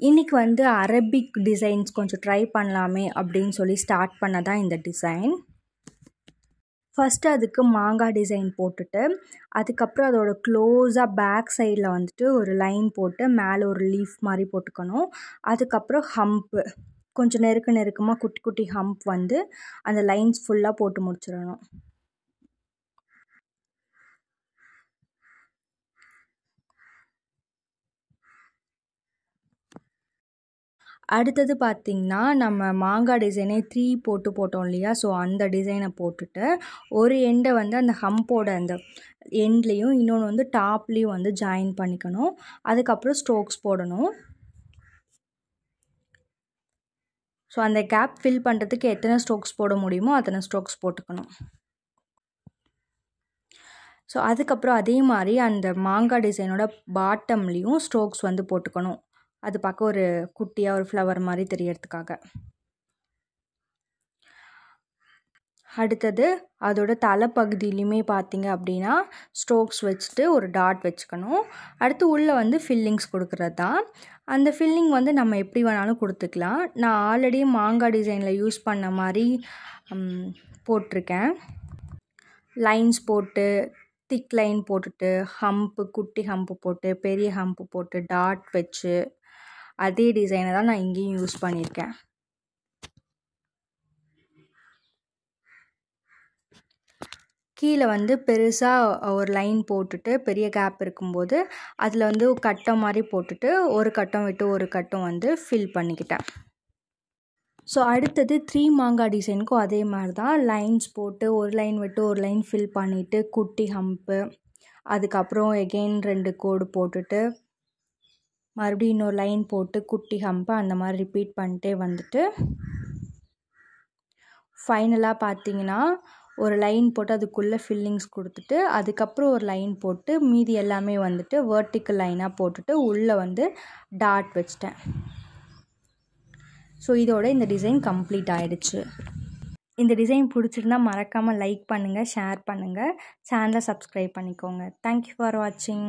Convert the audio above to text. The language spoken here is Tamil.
இன்றைக்கி வந்து அரபிக் டிசைன்ஸ் கொஞ்சம் ட்ரை பண்ணலாமே அப்படின்னு சொல்லி ஸ்டார்ட் பண்ண தான் இந்த டிசைன் ஃபஸ்ட்டு அதுக்கு மாங்காய் டிசைன் போட்டுட்டு அதுக்கப்புறம் அதோட க்ளோஸாக பேக் சைடில் வந்துட்டு ஒரு லைன் போட்டு மேலே ஒரு லீஃப் மாதிரி போட்டுக்கணும். அதுக்கப்புறம் ஹம்ப்பு கொஞ்சம் நெருக்க நெருக்கமாக குட்டி குட்டி ஹம்ப் வந்து அந்த லைன்ஸ் ஃபுல்லாக போட்டு முடிச்சிடணும். அடுத்தது பார்த்திங்கன்னா நம்ம மாங்காய் டிசைனே த்ரீ போட்டு போட்டோம் இல்லையா? ஸோ அந்த டிசைனை போட்டுட்டு ஒரு எண்டை வந்து அந்த ஹம்போட அந்த எண்ட்லேயும் இன்னொன்று வந்து டாப்லேயும் வந்து ஜாயின் பண்ணிக்கணும். அதுக்கப்புறம் ஸ்ட்ரோக்ஸ் போடணும். ஸோ அந்த கேப் ஃபில் பண்ணுறதுக்கு எத்தனை ஸ்ட்ரோக்ஸ் போட முடியுமோ அத்தனை ஸ்ட்ரோக்ஸ் போட்டுக்கணும். ஸோ அதுக்கப்புறம் அதே மாதிரி அந்த மாங்காய் டிசைனோட பாட்டம்லேயும் ஸ்ட்ரோக்ஸ் வந்து போட்டுக்கணும். அது பார்க்க ஒரு குட்டியாக ஒரு ஃப்ளவர் மாதிரி தெரியறதுக்காக. அடுத்தது அதோட தலைப்பகுதியிலையுமே பார்த்தீங்க அப்படின்னா ஸ்ட்ரோக்ஸ் வச்சுட்டு ஒரு டாட் வச்சுக்கணும். அடுத்து உள்ளே வந்து ஃபில்லிங்ஸ் கொடுக்குறது தான் அந்த ஃபில்லிங் வந்து நம்ம எப்படி வேணாலும் கொடுத்துக்கலாம். நான் ஆல்ரெடி மாங்காய் டிசைனில் யூஸ் பண்ண மாதிரி போட்டிருக்கேன். லைன்ஸ் போட்டு திக் லைன் போட்டுட்டு ஹம்ப்பு குட்டி ஹம்ப்பு போட்டு பெரிய ஹம்ப்பு போட்டு டாட் வச்சு அதே டிசைனை தான் நான் இங்கேயும் யூஸ் பண்ணியிருக்கேன். கீழே வந்து பெருசாக ஒரு லைன் போட்டுட்டு பெரிய கேப் இருக்கும்போது அதில் வந்து கட்டம் மாதிரி போட்டுட்டு ஒரு கட்டம் விட்டு ஒரு கட்டம் வந்து ஃபில் பண்ணிக்கிட்டேன். ஸோ அடுத்தது த்ரீ மாங்காய் டிசைனுக்கும் அதே மாதிரி தான். லைன்ஸ் போட்டு ஒரு லைன் விட்டு ஒரு லைன் ஃபில் பண்ணிவிட்டு குட்டி ஹம்ப்பு அதுக்கப்புறம் எகெயின் ரெண்டு கோடு போட்டுட்டு மறுபடியும் இன்னொரு லைன் போட்டு குட்டி ஹம்பை அந்த மாதிரி ரிப்பீட் பண்ணிட்டே வந்துட்டு ஃபைனலாக பார்த்தீங்கன்னா ஒரு லைன் போட்டு அதுக்குள்ளே ஃபில்லிங்ஸ் கொடுத்துட்டு அதுக்கப்புறம் ஒரு லைன் போட்டு மீதி எல்லாமே வந்துட்டு வேர்ட்டிக்கல் லைனாக போட்டுட்டு உள்ளே வந்து டாட் வச்சிட்டேன். ஸோ இதோட இந்த டிசைன் கம்ப்ளீட் ஆகிடுச்சு இந்த டிசைன் பிடிச்சிருந்தா மறக்காமல் லைக் பண்ணுங்கள் ஷேர் பண்ணுங்கள் சேனலை சப்ஸ்கிரைப் பண்ணிக்கோங்க. தேங்க்யூ ஃபார் வாட்சிங்